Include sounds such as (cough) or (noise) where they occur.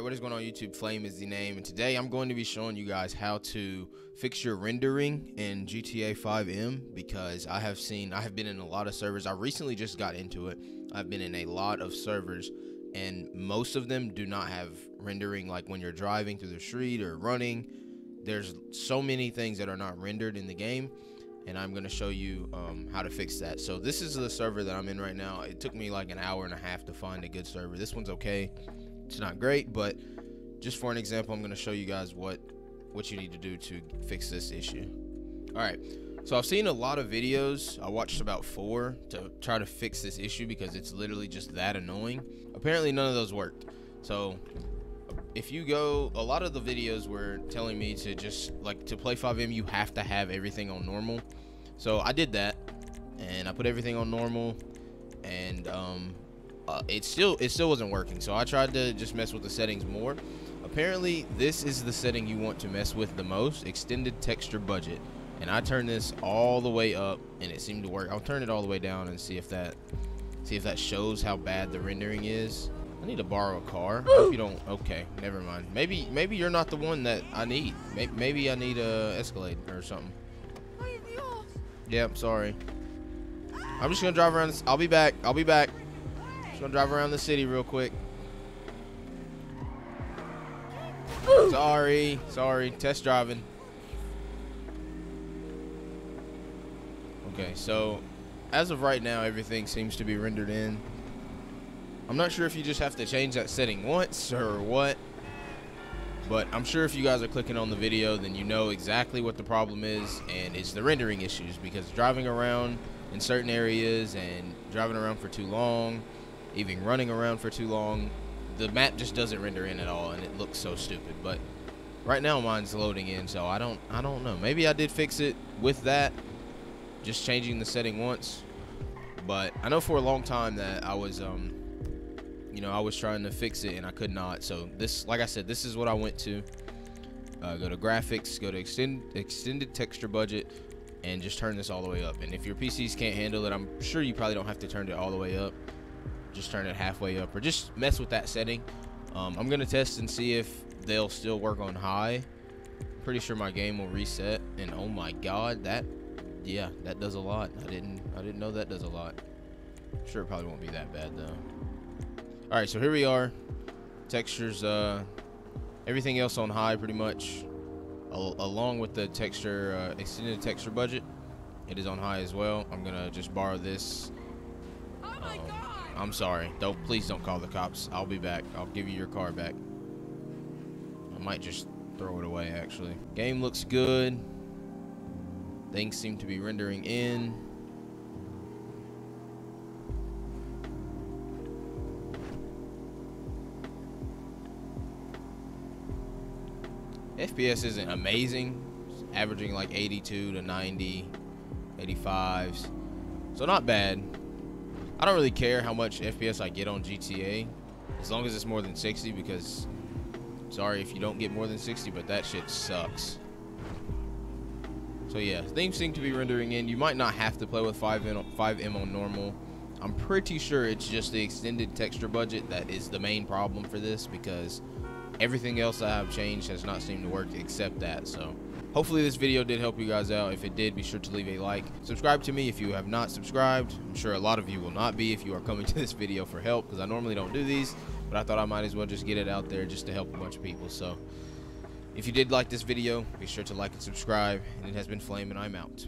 Alright, what is going on YouTube? Flame is the name, and today I'm going to be showing you guys how to fix your rendering in GTA FiveM because I have seen, I have been in a lot of servers. I recently just got into it. I've been in a lot of servers, and most of them do not have rendering like when you're driving through the street or running. There's so many things that are not rendered in the game, and I'm going to show you um, how to fix that. So this is the server that I'm in right now. It took me like an hour and a half to find a good server. This one's okay it's not great, but just for an example, I'm going to show you guys what what you need to do to fix this issue. All right. So I've seen a lot of videos. I watched about four to try to fix this issue because it's literally just that annoying. Apparently none of those worked. So if you go, a lot of the videos were telling me to just like to play FiveM you have to have everything on normal. So I did that and I put everything on normal and um, uh, it still it still wasn't working. So I tried to just mess with the settings more. Apparently, this is the setting you want to mess with the most: extended texture budget. And I turned this all the way up, and it seemed to work. I'll turn it all the way down and see if that see if that shows how bad the rendering is. I need to borrow a car. If you don't, okay, never mind. Maybe maybe you're not the one that I need. Maybe, maybe I need a Escalade or something. Yeah, sorry. I'm just gonna drive around. I'll be back. I'll be back. Just gonna drive around the city real quick. Sorry, sorry, test driving. Okay, so as of right now, everything seems to be rendered in. I'm not sure if you just have to change that setting once or what, but I'm sure if you guys are clicking on the video, then you know exactly what the problem is, and it's the rendering issues because driving around in certain areas and driving around for too long even running around for too long, the map just doesn't render in at all, and it looks so stupid. But right now mine's loading in, so I don't I don't know. Maybe I did fix it with that, just changing the setting once. But I know for a long time that I was um you know I was trying to fix it and I could not. So this, like I said, this is what I went to. Uh, go to graphics, go to extend, extended texture budget, and just turn this all the way up. And if your PCs can't handle it, I'm sure you probably don't have to turn it all the way up just turn it halfway up or just mess with that setting. Um, I'm gonna test and see if they'll still work on high. Pretty sure my game will reset and oh my god that yeah that does a lot. I didn't I didn't know that does a lot. Sure it probably won't be that bad though. Alright so here we are. Textures uh everything else on high pretty much Al along with the texture uh, extended texture budget it is on high as well. I'm gonna just borrow this I'm sorry. Don't please don't call the cops. I'll be back. I'll give you your car back. I might just throw it away actually. Game looks good. Things seem to be rendering in. FPS isn't amazing. It's averaging like 82 to 90, 85s. So not bad. I don't really care how much FPS I get on GTA, as long as it's more than 60, because, sorry if you don't get more than 60, but that shit sucks. So yeah, things seem to be rendering in. You might not have to play with FiveM, FiveM on normal. I'm pretty sure it's just the extended texture budget that is the main problem for this, because everything else I have changed has not seemed to work except that, so... Hopefully this video did help you guys out. If it did, be sure to leave a like. Subscribe to me if you have not subscribed. I'm sure a lot of you will not be if you are coming (laughs) to this video for help because I normally don't do these, but I thought I might as well just get it out there just to help a bunch of people. So if you did like this video, be sure to like and subscribe. And it has been Flame and I'm out.